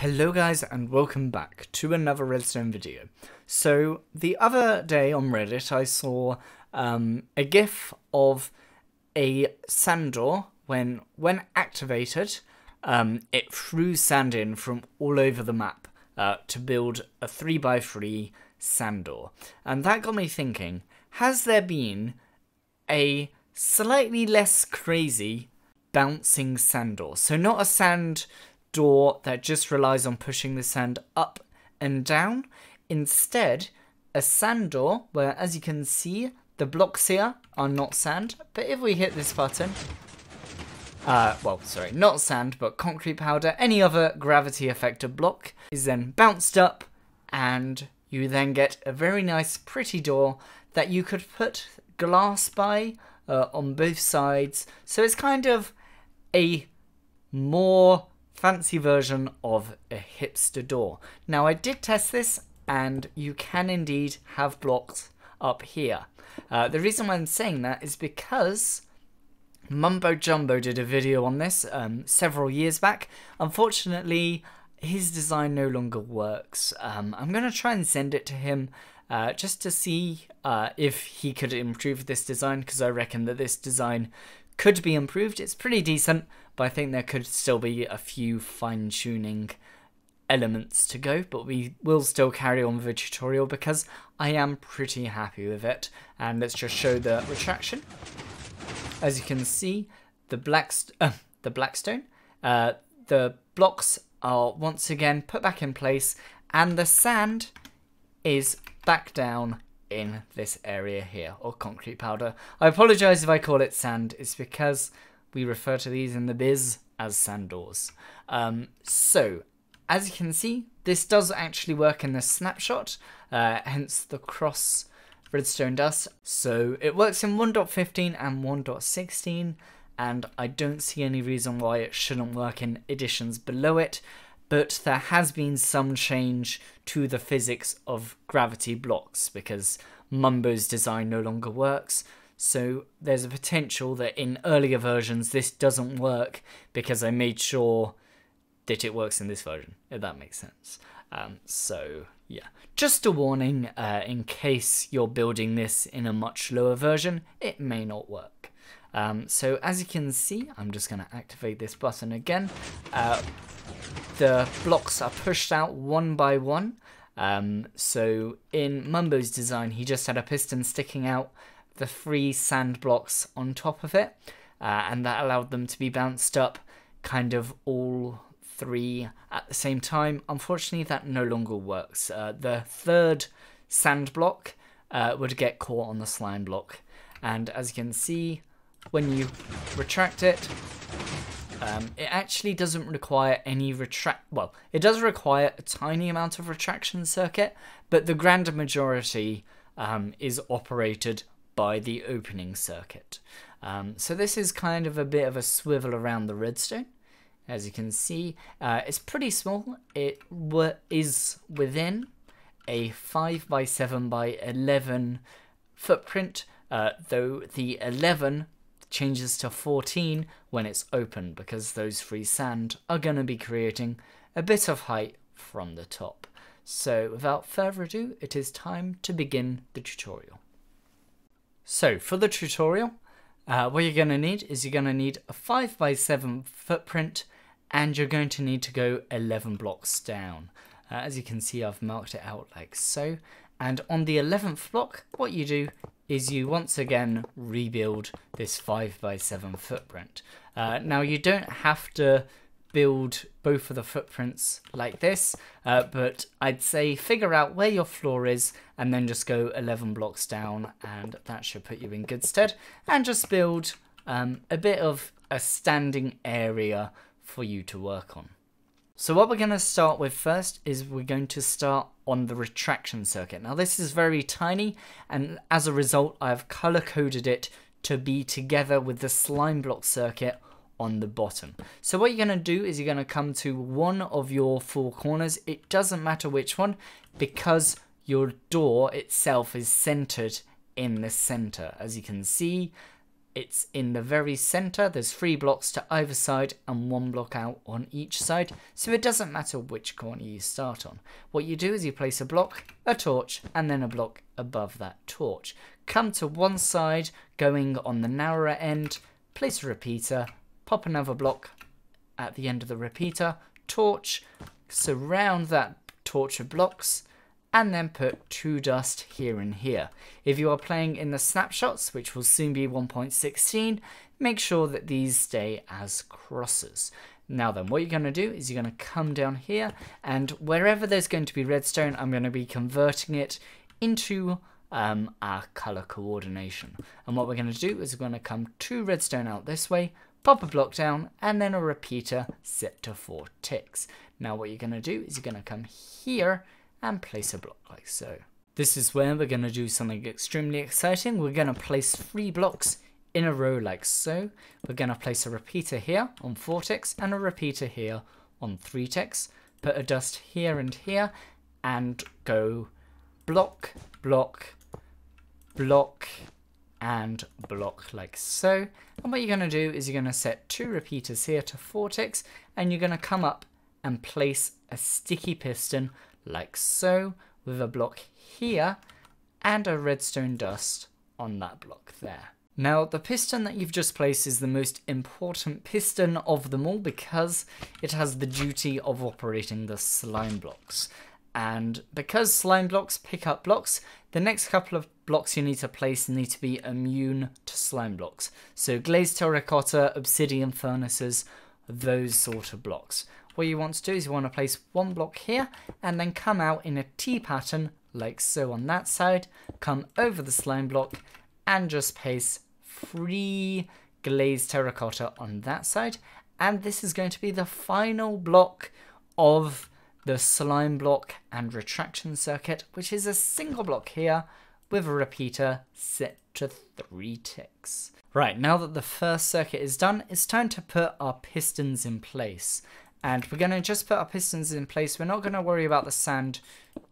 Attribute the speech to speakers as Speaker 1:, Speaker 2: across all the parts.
Speaker 1: Hello guys and welcome back to another redstone video. So the other day on Reddit I saw um, a gif of a sand door when when activated um, it threw sand in from all over the map uh, to build a 3x3 sand door. And that got me thinking, has there been a slightly less crazy bouncing sand door? So not a sand door that just relies on pushing the sand up and down. Instead, a sand door where, as you can see, the blocks here are not sand. But if we hit this button, uh, well, sorry, not sand, but concrete powder, any other gravity affected block is then bounced up and you then get a very nice pretty door that you could put glass by uh, on both sides. So it's kind of a more fancy version of a hipster door. Now I did test this and you can indeed have blocks up here. Uh, the reason why I'm saying that is because Mumbo Jumbo did a video on this um, several years back. Unfortunately, his design no longer works. Um, I'm going to try and send it to him uh, just to see uh, if he could improve this design because I reckon that this design could be improved. It's pretty decent, but I think there could still be a few fine tuning elements to go, but we will still carry on with the tutorial because I am pretty happy with it. And let's just show the retraction. As you can see, the black uh, the blackstone, uh, the blocks are once again put back in place, and the sand is back down in this area here, or concrete powder. I apologise if I call it sand, it's because we refer to these in the biz as sand doors. Um, so, as you can see, this does actually work in the snapshot, uh, hence the cross redstone dust. So it works in 1.15 and 1.16, and I don't see any reason why it shouldn't work in editions below it but there has been some change to the physics of gravity blocks because Mumbo's design no longer works. So there's a potential that in earlier versions this doesn't work because I made sure that it works in this version, if that makes sense. Um, so yeah, just a warning uh, in case you're building this in a much lower version, it may not work. Um, so as you can see, I'm just going to activate this button again. Uh, the blocks are pushed out one by one. Um, so in Mumbo's design, he just had a piston sticking out the three sand blocks on top of it, uh, and that allowed them to be bounced up kind of all three at the same time. Unfortunately, that no longer works. Uh, the third sand block uh, would get caught on the slime block, and as you can see, when you retract it, um, it actually doesn't require any retract. Well, it does require a tiny amount of retraction circuit, but the grand majority um, is operated by the opening circuit. Um, so this is kind of a bit of a swivel around the redstone. As you can see, uh, it's pretty small. It is within a 5 by 7 by 11 footprint, uh, though the 11 changes to 14 when it's open because those free sand are going to be creating a bit of height from the top. So without further ado, it is time to begin the tutorial. So for the tutorial, uh, what you're going to need is you're going to need a 5x7 footprint and you're going to need to go 11 blocks down. Uh, as you can see, I've marked it out like so. And on the 11th block, what you do is you once again rebuild this 5x7 footprint. Uh, now you don't have to build both of the footprints like this, uh, but I'd say figure out where your floor is and then just go 11 blocks down and that should put you in good stead. And just build um, a bit of a standing area for you to work on. So what we're going to start with first is we're going to start on the retraction circuit. Now this is very tiny and as a result I've color coded it to be together with the slime block circuit on the bottom. So what you're going to do is you're going to come to one of your four corners. It doesn't matter which one because your door itself is centered in the center. As you can see, it's in the very center. There's three blocks to either side and one block out on each side. So it doesn't matter which corner you start on. What you do is you place a block, a torch, and then a block above that torch. Come to one side, going on the narrower end, place a repeater, pop another block at the end of the repeater, torch, surround that torch of blocks, and then put two dust here and here. If you are playing in the snapshots, which will soon be 1.16, make sure that these stay as crosses. Now then, what you're going to do is you're going to come down here, and wherever there's going to be redstone, I'm going to be converting it into um, our color coordination. And what we're going to do is we're going to come two redstone out this way, pop a block down, and then a repeater set to four ticks. Now what you're going to do is you're going to come here and place a block like so. This is where we're going to do something extremely exciting. We're going to place three blocks in a row like so. We're going to place a repeater here on 4 ticks and a repeater here on 3 ticks. Put a dust here and here and go block, block, block, and block like so. And what you're going to do is you're going to set two repeaters here to 4 ticks and you're going to come up and place a sticky piston like so, with a block here and a redstone dust on that block there. Now, the piston that you've just placed is the most important piston of them all because it has the duty of operating the slime blocks. And because slime blocks pick up blocks, the next couple of blocks you need to place need to be immune to slime blocks. So glazed terracotta, obsidian furnaces, those sort of blocks. What you want to do is you want to place one block here and then come out in a T pattern like so on that side, come over the slime block and just place three glazed terracotta on that side. And this is going to be the final block of the slime block and retraction circuit, which is a single block here with a repeater set to three ticks. Right, now that the first circuit is done, it's time to put our pistons in place. And we're going to just put our pistons in place. We're not going to worry about the sand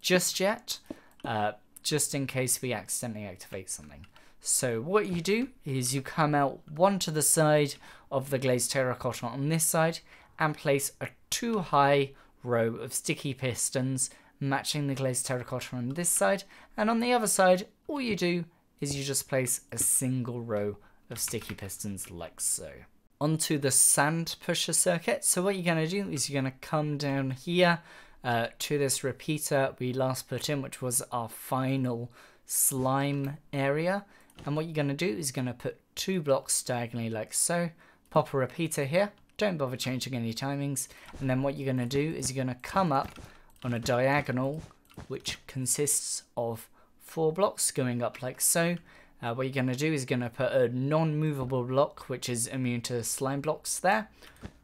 Speaker 1: just yet, uh, just in case we accidentally activate something. So what you do is you come out one to the side of the glazed terracotta on this side and place a two high row of sticky pistons matching the glazed terracotta on this side. And on the other side, all you do is you just place a single row of sticky pistons like so onto the sand pusher circuit. So what you're going to do is you're going to come down here uh, to this repeater we last put in, which was our final slime area. And what you're going to do is going to put two blocks diagonally like so, pop a repeater here, don't bother changing any timings, and then what you're going to do is you're going to come up on a diagonal which consists of four blocks going up like so, uh, what you're going to do is going to put a non-movable block, which is immune to slime blocks there.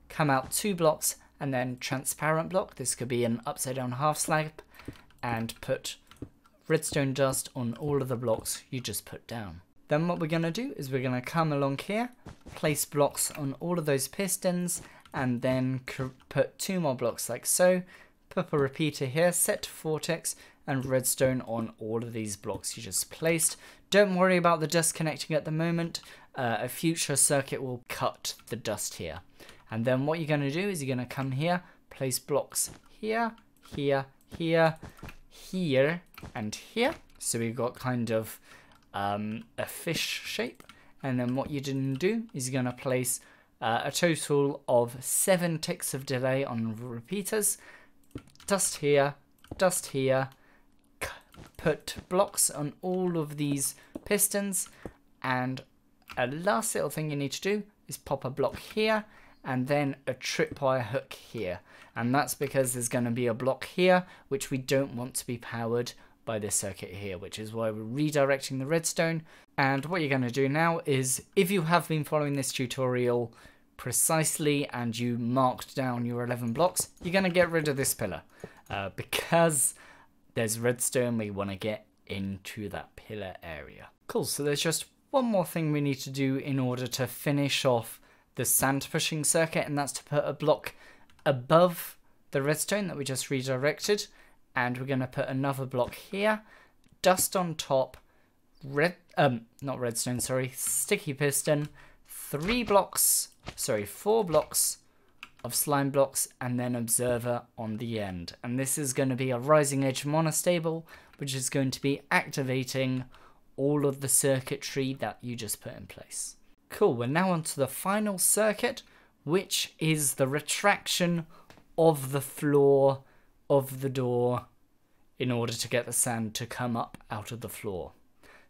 Speaker 1: Come out two blocks and then transparent block. This could be an upside down half slab. And put redstone dust on all of the blocks you just put down. Then what we're going to do is we're going to come along here, place blocks on all of those pistons, and then put two more blocks like so. Put a repeater here, set to four ticks and redstone on all of these blocks you just placed. Don't worry about the dust connecting at the moment. Uh, a future circuit will cut the dust here. And then what you're going to do is you're going to come here, place blocks here, here, here, here, and here. So we've got kind of um, a fish shape. And then what you're going to do is you're going to place uh, a total of seven ticks of delay on repeaters. Dust here, dust here, put blocks on all of these pistons and a last little thing you need to do is pop a block here and then a tripwire hook here. And that's because there's going to be a block here which we don't want to be powered by this circuit here which is why we're redirecting the redstone. And what you're going to do now is if you have been following this tutorial precisely and you marked down your 11 blocks you're going to get rid of this pillar. Uh, because there's redstone we want to get into that pillar area. Cool, so there's just one more thing we need to do in order to finish off the sand pushing circuit, and that's to put a block above the redstone that we just redirected, and we're going to put another block here, dust on top, red, um, not redstone, sorry, sticky piston, three blocks, sorry, four blocks of slime blocks, and then observer on the end. And this is going to be a rising edge monostable, which is going to be activating all of the circuitry that you just put in place. Cool, we're now on to the final circuit, which is the retraction of the floor of the door in order to get the sand to come up out of the floor.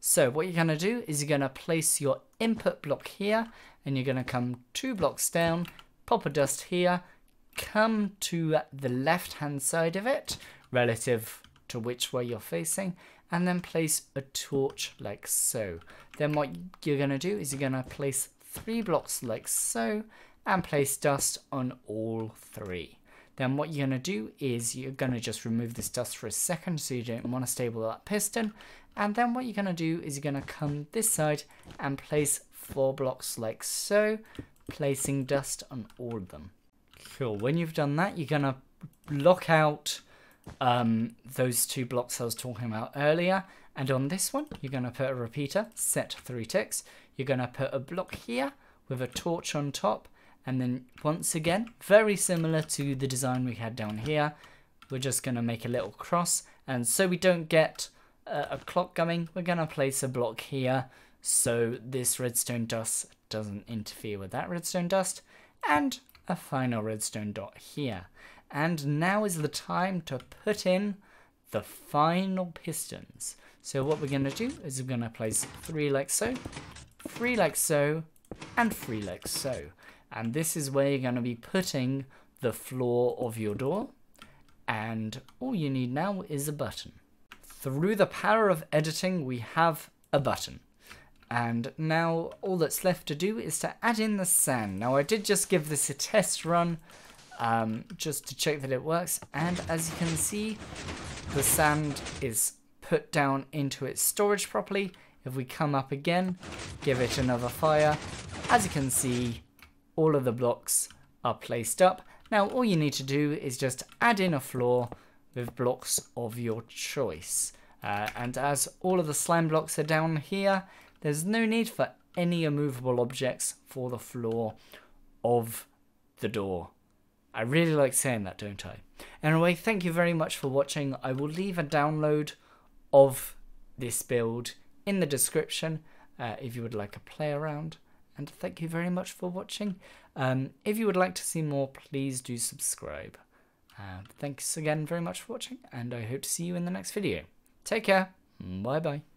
Speaker 1: So what you're going to do is you're going to place your input block here and you're going to come two blocks down, pop a dust here, come to the left hand side of it relative to which way you're facing and then place a torch like so. Then what you're going to do is you're going to place three blocks like so and place dust on all three. Then what you're going to do is you're going to just remove this dust for a second so you don't want to stable that piston. And then what you're going to do is you're going to come this side and place four blocks like so, placing dust on all of them. Cool. When you've done that, you're going to lock out um, those two blocks I was talking about earlier. And on this one, you're going to put a repeater, set three ticks. You're going to put a block here with a torch on top and then once again, very similar to the design we had down here, we're just going to make a little cross. And so we don't get uh, a clock going, we're going to place a block here so this redstone dust doesn't interfere with that redstone dust. And a final redstone dot here. And now is the time to put in the final pistons. So what we're going to do is we're going to place three like so, three like so, and three like so and this is where you're going to be putting the floor of your door and all you need now is a button. Through the power of editing we have a button and now all that's left to do is to add in the sand. Now I did just give this a test run um, just to check that it works and as you can see the sand is put down into its storage properly. If we come up again, give it another fire, as you can see all of the blocks are placed up. Now all you need to do is just add in a floor with blocks of your choice. Uh, and as all of the slime blocks are down here, there's no need for any immovable objects for the floor of the door. I really like saying that, don't I? Anyway, thank you very much for watching. I will leave a download of this build in the description uh, if you would like a play around and thank you very much for watching. Um, if you would like to see more, please do subscribe. Uh, thanks again very much for watching, and I hope to see you in the next video. Take care. Bye bye.